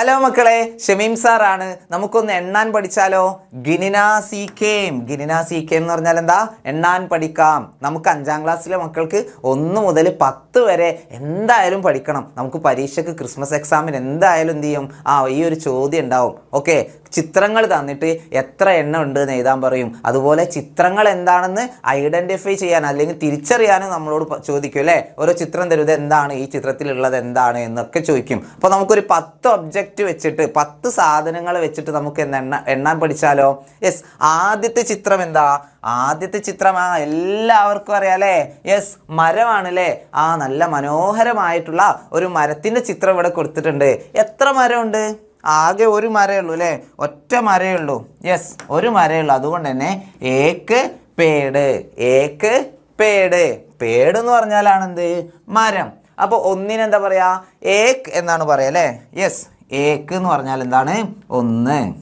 Hello മക്കളെ ഷമീം സാറാണ്. നമുക്കൊന്ന് എണ്ണാൻ പഠിച്ചാലോ? ഗിനിനാ സി കേം ഗിനിന സി കേം എന്ന് പറഞ്ഞാൽ എന്താ? എണ്ണാൻ പഠിക്കാം. നമുക്ക് അഞ്ചാം ക്ലാസ്സിലെ മക്കൾക്ക് ഒന്ന് മുതൽ പത്ത് വരെ എന്തായാലും പഠിക്കണം. നമുക്ക് പരീക്ഷയ്ക്ക് ക്രിസ്മസ് എക്സാമിന് എന്തായാലും എന്ത് ചെയ്യും? ആ ഈ ഒരു ചോദ്യം ഉണ്ടാവും. ഓക്കെ? ചിത്രങ്ങൾ തന്നിട്ട് എത്ര എണ്ണം ഉണ്ട് എന്ന് എഴുതാൻ പറയും. അതുപോലെ ചിത്രങ്ങൾ എന്താണെന്ന് ഐഡന്റിഫൈ ചെയ്യാൻ അല്ലെങ്കിൽ തിരിച്ചറിയാനും നമ്മളോട് ചോദിക്കും അല്ലേ? ഓരോ ചിത്രം തരുത് എന്താണ്? ഈ ചിത്രത്തിലുള്ളത് എന്താണ്? എന്നൊക്കെ ചോദിക്കും. അപ്പോൾ നമുക്കൊരു പത്ത് ഒബ്ജക്റ്റ് വെച്ചിട്ട് പത്ത് സാധനങ്ങൾ വെച്ചിട്ട് നമുക്ക് എണ്ണ എണ്ണാൻ പഠിച്ചാലോ? യെസ് ആദ്യത്തെ ചിത്രം എന്താ? ആദ്യത്തെ ചിത്രം ആ എല്ലാവർക്കും അറിയാലേ യെസ് മരമാണല്ലേ? ആ നല്ല മനോഹരമായിട്ടുള്ള ഒരു മരത്തിന്റെ ചിത്രം ഇവിടെ കൊടുത്തിട്ടുണ്ട്. എത്ര മരമുണ്ട്? ആകെ ഒരു മരേ ഉള്ളൂ അല്ലേ? ഒറ്റ മരേ ഉള്ളൂ യെസ് ഒരു മരേ ഉള്ളൂ അതുകൊണ്ട് തന്നെ ഏക്ക് പേട് ഏക്ക് പേട്. പേട് എന്ന് പറഞ്ഞാലാണ് എന്ത്? മരം. അപ്പോൾ ഒന്നിനെന്താ പറയാ? ഏക്ക് എന്നാണ് പറയാ അല്ലേ? യെസ് ഏക്ക് എന്ന് പറഞ്ഞാൽ എന്താണ്? ഒന്ന്.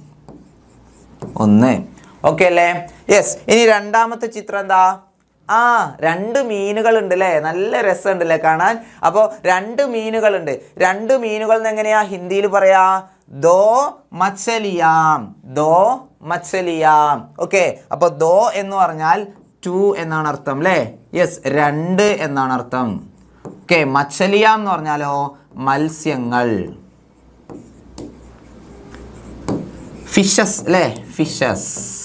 ഒന്ന്. ഓക്കെ അല്ലേ? യെസ് ഇനി രണ്ടാമത്തെ ചിത്രം എന്താ? ആ രണ്ട് മീനുകൾ ഉണ്ട് അല്ലേ? നല്ല രസമുണ്ട് അല്ലേ കാണാൻ? അപ്പോൾ രണ്ട് മീനുകളുണ്ട്. രണ്ട് മീനുകൾ എന്ന് എങ്ങനെയാ? ഹിന്ദിയിൽ പറയാ ദോ മച്ചലിയാം ദോ മച്ചലിയാം ഓക്കെ അപ്പോൾ ദോ എന്ന് പറഞ്ഞാൽ ടു എന്നാണ് അർത്ഥം അല്ലേ യെസ് രണ്ട് എന്നാണ് അർത്ഥം. ഓക്കെ മച്ചലിയാം എന്ന് പറഞ്ഞാലോ മത്സ്യങ്ങൾ. ഫിഷസ് അല്ലേ ഫിഷസ്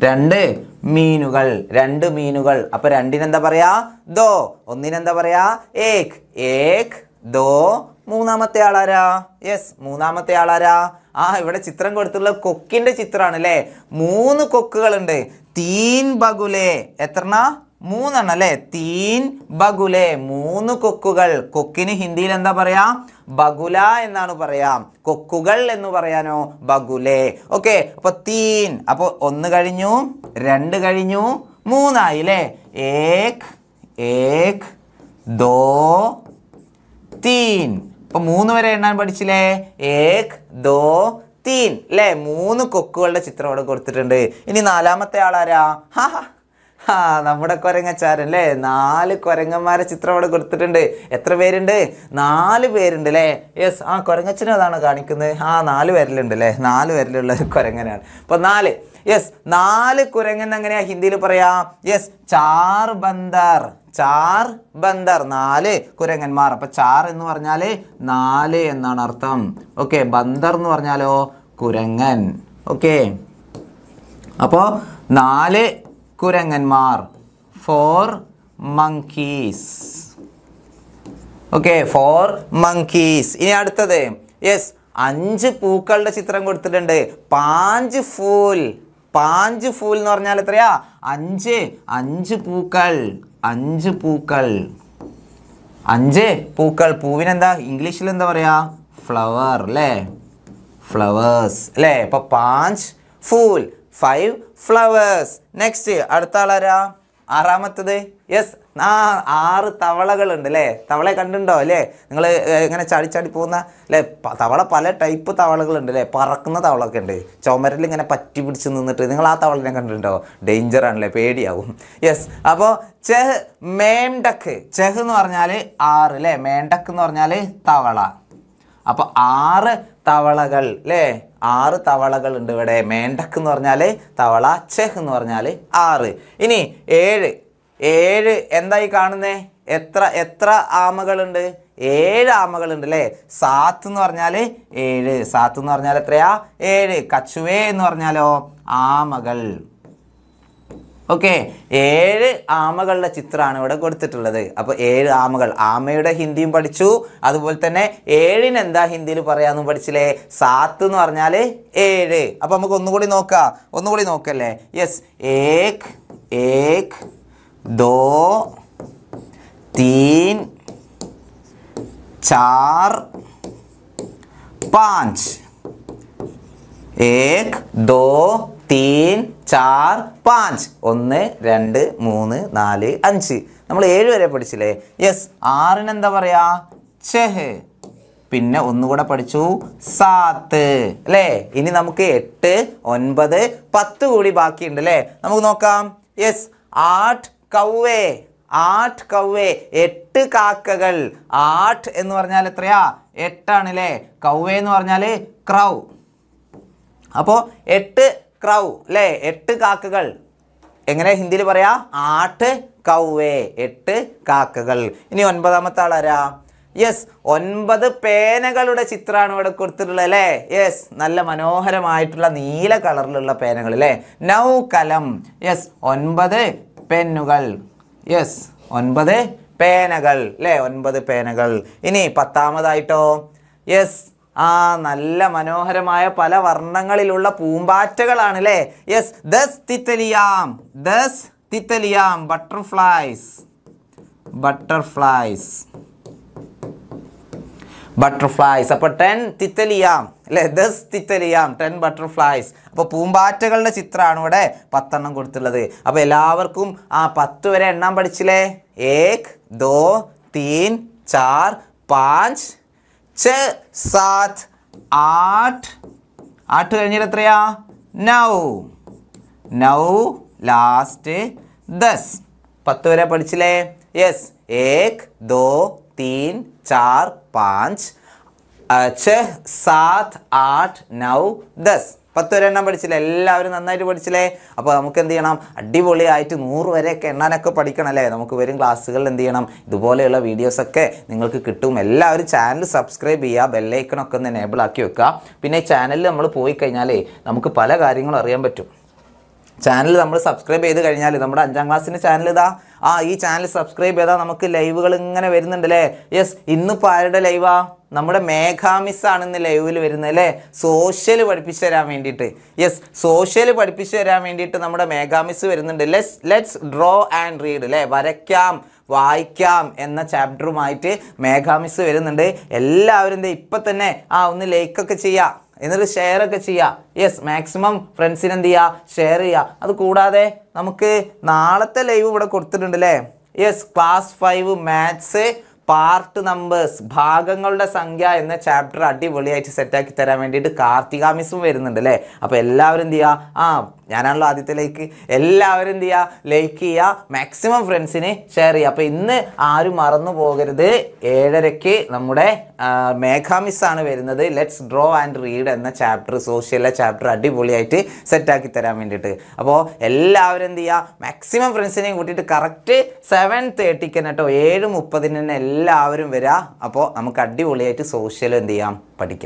രണ്ട് മീനുകൾ. രണ്ട് മീനുകൾ. അപ്പൊ രണ്ടിനെന്താ പറയാ? ദോ. ഒന്നിനെന്താ പറയാ? ഏക് ഏക് ദോ മൂന്നാമത്തെ ആളാരാ? യെസ് മൂന്നാമത്തെ ആളാരാ? ആ ഇവിടെ ചിത്രം കൊടുത്തുള്ള കൊക്കിന്റെ ചിത്രമാണ് അല്ലേ മൂന്ന് കൊക്കുകളുണ്ട്. തീൻ ബഗുലേ. എത്രണ മൂന്നെണ്ണം അല്ലേ? തീൻ ബഗുലെ. മൂന്ന് കൊക്കുകൾ. കൊക്കിന് ഹിന്ദിയിൽ എന്താ പറയാ? ബഗുല എന്നാണ് പറയാം. കൊക്കുകൾ എന്ന് പറയാനോ? ബഗുലെ. ഓക്കെ അപ്പൊ തീൻ. അപ്പൊ ഒന്ന് കഴിഞ്ഞു രണ്ട് കഴിഞ്ഞു മൂന്നായി അല്ലേ? ഏക് ഏക് ദോ തീൻ. ഇപ്പൊ മൂന്ന് വരെ എണ്ണാൻ പഠിച്ചില്ലേ? ഏക് ദോ തീൻ. അല്ലേ മൂന്ന് കൊക്കുകളുടെ ചിത്രം അവിടെ കൊടുത്തിട്ടുണ്ട്. ഇനി നാലാമത്തെ ആളാരാ? ഹാ ആ നമ്മുടെ കൊരങ്ങച്ചാരൻ അല്ലേ നാല് കൊരങ്ങന്മാരെ ചിത്രം അവിടെ കൊടുത്തിട്ടുണ്ട്. എത്ര പേരുണ്ട്? നാല് പേരുണ്ട് അല്ലേ യെസ് ആ കൊരങ്ങച്ചനും അതാണ് കാണിക്കുന്നത്. ആ നാല് പേരിലുണ്ട് അല്ലേ നാല് പേരിലുള്ള ഒരു കൊരങ്ങനാണ്. അപ്പൊ നാല്. യെസ് നാല് കുരങ്ങൻ എങ്ങനെയാ ഹിന്ദിയിൽ പറയാ? യെസ് ചാർ ബന്ദർ ചാർ ബന്ദർ നാല് കുരങ്ങന്മാർ. അപ്പൊ ചാർ എന്ന് പറഞ്ഞാൽ നാല് എന്നാണ് അർത്ഥം. ഓക്കെ ബന്ദർ എന്ന് പറഞ്ഞാലോ കുരങ്ങൻ. ഓക്കെ. അപ്പോൾ നാല് കുരങ്ങന്മാർ. Four monkeys okay four monkeys ഇനി അടുത്തത്. യെസ് അഞ്ച് പൂക്കളുടെ ചിത്രം കൊടുത്തിട്ടുണ്ട്. പാഞ്ച് ഫൂൽ. പാഞ്ച് ഫൂൽ എന്ന് പറഞ്ഞാൽ എത്രയാ? അഞ്ച്. അഞ്ച് പൂക്കൾ. അഞ്ച് പൂക്കൾ. അഞ്ച് പൂക്കൾ. പൂവിനെന്താ? ഇംഗ്ലീഷിൽ എന്താ പറയാ? ഫ്ലവർ അല്ലേ? ഫ്ലവേഴ്സ് അല്ലേ? ഇപ്പൊ പാഞ്ച് ഫൂൽ ഫൈവ് ഫ്ലവേഴ്സ്. നെക്സ്റ്റ് അടുത്ത ആളാരാ? ആറാമത്തത്? യെസ് ആ ആറ് തവളകളുണ്ട് അല്ലേ തവളയെ കണ്ടുണ്ടോ അല്ലേ? നിങ്ങൾ ഇങ്ങനെ ചാടി ചാടി പോകുന്ന അല്ലേ? തവള പല ടൈപ്പ് തവളകളുണ്ട് അല്ലേ? പറക്കുന്ന തവളൊക്കെ ഉണ്ട്. ചുമരിൽ ഇങ്ങനെ പറ്റി പിടിച്ച് നിന്നിട്ട് നിങ്ങൾ ആ തവളനെ കണ്ടിട്ടുണ്ടോ? ഡേഞ്ചർ ആണല്ലേ? പേടിയാവും. യെസ് അപ്പോൾ ചെഹ് മേണ്ടക്ക്. ചെഹ് എന്ന് പറഞ്ഞാൽ ആറ് അല്ലേ? മേണ്ടക്ക് എന്ന് പറഞ്ഞാൽ തവള. അപ്പോൾ ആറ് തവളകൾ അല്ലേ? ആറ് തവളകൾ ഉണ്ട് ഇവിടെ. മേണ്ടക്ക് എന്ന് പറഞ്ഞാൽ തവള ചെഹ് എന്ന് പറഞ്ഞാൽ ആറ്. ഇനി ഏഴ്. ഏഴ് എന്തായി കാണുന്നേ? എത്ര എത്ര ആമകളുണ്ട്? ഏഴ് ആമകളുണ്ട് അല്ലേ? സാത്ത് എന്ന് പറഞ്ഞാൽ ഏഴ്. സാത്ത് എന്ന് പറഞ്ഞാൽ എത്രയാ? ഏഴ്. കച്ചുവേ എന്ന് പറഞ്ഞാലോ? ആമകൾ. ഓക്കെ ഏഴ് ആമകളുടെ ചിത്രമാണ് ഇവിടെ കൊടുത്തിട്ടുള്ളത്. അപ്പോൾ ഏഴ് ആമകൾ ആമയുടെ ഹിന്ദിയും പഠിച്ചു. അതുപോലെ തന്നെ ഏഴിന് എന്താ ഹിന്ദിയിൽ പറയാമെന്നും പഠിച്ചില്ലേ? സാത്ത് എന്ന് പറഞ്ഞാൽ ഏഴ്. അപ്പോൾ നമുക്ക് ഒന്നുകൂടി നോക്കാം. ഒന്നുകൂടി നോക്കല്ലേ? യെസ് ഏക് ഏക് ദോ തീൻ ചാർ പാഞ്ച്. ഏക് ദോ തീൻ ചാർ പാഞ്ച്. ഒന്ന് രണ്ട് മൂന്ന് നാല് അഞ്ച്. നമ്മൾ ഏഴ് വരെ പഠിച്ചില്ലേ? യെസ് ആറിന് എന്താ പറയാ? ചെഹ്. പിന്നെ ഒന്നുകൂടെ പഠിച്ചു സാത്ത്. അല്ലേ? ഇനി നമുക്ക് എട്ട് ഒൻപത് പത്ത് കൂടി ബാക്കിയുണ്ട് അല്ലേ? നമുക്ക് നോക്കാം. യെസ് ആട്ട് കൗവേ. ആട്ട് കൗവേ. എട്ട് കാക്കകൾ. ആട്ട് എന്ന് പറഞ്ഞാൽ എത്രയാ? എട്ടാണ് അല്ലേ? കൗവേ എന്ന് പറഞ്ഞാൽ ക്രൗ. അപ്പോൾ എട്ട് ക്രൗ അല്ലേ എട്ട് കാക്കകൾ. എങ്ങനെ ഹിന്ദിയിൽ പറയാ? ആട്ട് കൗവേ എട്ട് കാക്കകൾ. ഇനി ഒൻപതാമത്തെ ആളാരാ യെസ് ഒൻപത് പേനകളുടെ ചിത്രമാണ് ഇവിടെ കൊടുത്തിട്ടുള്ളത് അല്ലേ യെസ് നല്ല മനോഹരമായിട്ടുള്ള നീല കളറിലുള്ള പേനകൾ അല്ലേ നൗ കലം. യെസ് ഒൻപത് പെന്നുകൾ. യെസ് ഒൻപത് പേനകൾ അല്ലേ ഒൻപത് പേനകൾ. ഇനി പത്താമതായിട്ടോ? യെസ് ആ നല്ല മനോഹരമായ പല വർണങ്ങളിലുള്ള പൂമ്പാറ്റകളാണ് അല്ലേ യെസ് ദസ് തിത്തലിയാം ദസ് തിത്തലിയാം ബട്ടർഫ്ലൈസ് ബട്ടർഫ്ലൈസ് ബട്ടർഫ്ലൈസ് അപ്പൊ ടെൻ തിത്തലിയാം അല്ലേ? ദസ് തിത്തലിയാം ടെൻ ബട്ടർഫ്ലൈസ് അപ്പൊ പൂമ്പാറ്റകളുടെ ചിത്രമാണ് ഇവിടെ പത്തെണ്ണം കൊടുത്തിട്ടുള്ളത്. അപ്പൊ എല്ലാവർക്കും ആ പത്ത് വരെ എണ്ണം പഠിച്ചില്ലേ? ഏക് ദോ തീൻ ചാർ പാഞ്ച് ഛ സാത് ആട്ട്. ആട്ട് കഴിഞ്ഞിട്ട് എത്രയാ? നൗ. നൗ ലാസ്റ്റ് ദസ്. പത്ത് വരെ പഠിച്ചില്ലേ? യെസ്. ഏക് ദോ തീൻ ചാർ പാഞ്ച്. ഛ സാത് ആട്ട് നൗ ദസ്. പത്ത് വരെ എണ്ണം പഠിച്ചില്ലേ? എല്ലാവരും നന്നായിട്ട് പഠിച്ചില്ലേ? അപ്പോൾ നമുക്ക് എന്ത് ചെയ്യണം? അടിപൊളിയായിട്ട് നൂറ് വരെയൊക്കെ എണ്ണാനൊക്കെ പഠിക്കണം അല്ലേ? നമുക്ക് വരും ക്ലാസ്സുകളിൽ എന്ത് ചെയ്യണം? ഇതുപോലെയുള്ള വീഡിയോസൊക്കെ നിങ്ങൾക്ക് കിട്ടും. എല്ലാവരും ചാനൽ സബ്സ്ക്രൈബ് ചെയ്യുക ബെല്ലൈക്കണൊക്കെ ഒന്ന് എനേബിൾ ആക്കി വെക്കുക. പിന്നെ ചാനലിൽ നമ്മൾ പോയി കഴിഞ്ഞാലേ നമുക്ക് പല കാര്യങ്ങളും അറിയാൻ പറ്റും. ചാനൽ നമ്മൾ സബ്സ്ക്രൈബ് ചെയ്ത് കഴിഞ്ഞാൽ നമ്മുടെ അഞ്ചാം ക്ലാസ്സിന്റെ ചാനൽ ഇതാ. ആ ഈ ചാനൽ സബ്സ്ക്രൈബ് ചെയ്താൽ നമുക്ക് ലൈവുകൾ ഇങ്ങനെ വരുന്നുണ്ടല്ലേ? യെസ് ഇന്നിപ്പോൾ ആരുടെ ലൈവാ നമ്മുടെ മേഘാമിസ് ആണ് ലൈവിൽ വരുന്നത് അല്ലേ സോഷ്യൽ പഠിപ്പിച്ചു തരാൻ വേണ്ടിയിട്ട്. യെസ് സോഷ്യൽ പഠിപ്പിച്ചു തരാൻ വേണ്ടിയിട്ട് നമ്മുടെ മേഘാമിസ് വരുന്നുണ്ട്. Let's let's draw and read അല്ലേ വരയ്ക്കാം വായിക്കാം എന്ന ചാപ്റ്ററുമായിട്ട് മേഘാമിസ് വരുന്നുണ്ട്. എല്ലാവരും ഇപ്പം തന്നെ ആ ഒന്ന് ലൈക്കൊക്കെ ചെയ്യാം. എന്നിട്ട് ഷെയർ ഒക്കെ ചെയ്യുക യെസ് മാക്സിമം ഫ്രണ്ട്സിന് എന്ത് ചെയ്യുക ഷെയർ ചെയ്യുക അത് കൂടാതെ നമുക്ക് നാളത്തെ ലൈവ് ഇവിടെ കൊടുത്തിട്ടുണ്ട് അല്ലേ yes class five maths part numbers ഭാഗങ്ങളുടെ സംഖ്യ എന്ന ചാപ്റ്റർ അടിപൊളിയായിട്ട് സെറ്റാക്കി തരാൻ വേണ്ടിയിട്ട് കാർത്തിക മിസ്സും വരുന്നുണ്ട് അല്ലേ? അപ്പോൾ എല്ലാവരും എന്ത് ചെയ്യുക ആ ഞാനാണല്ലോ ആദ്യത്തെ ലൈക്ക് എല്ലാവരും എന്ത് ചെയ്യുക ലൈക്ക് ചെയ്യുക മാക്സിമം ഫ്രണ്ട്സിനെ ഷെയർ ചെയ്യുക അപ്പോൾ ഇന്ന് ആരും മറന്നു പോകരുത്. ഏഴരയ്ക്ക് നമ്മുടെ മേഘാ മിസ്സാണ് വരുന്നത്. ലെറ്റ്സ് ഡ്രോ ആൻഡ് റീഡ് എന്ന ചാപ്റ്റർ സോഷ്യലിലെ ചാപ്റ്റർ അടിപൊളിയായിട്ട് സെറ്റാക്കി തരാൻ വേണ്ടിയിട്ട്. അപ്പോൾ എല്ലാവരും എന്ത് ചെയ്യുക മാക്സിമം ഫ്രണ്ട്സിനെയും കൂട്ടിയിട്ട് കറക്റ്റ് സെവൻ തേർട്ടിക്ക് തന്നെ കേട്ടോ ഏഴ് മുപ്പതിന് തന്നെ എല്ലാവരും വരിക അപ്പോൾ നമുക്ക് അടിപൊളിയായിട്ട് സോഷ്യൽ എന്ത് ചെയ്യാം? പഠിക്കാം.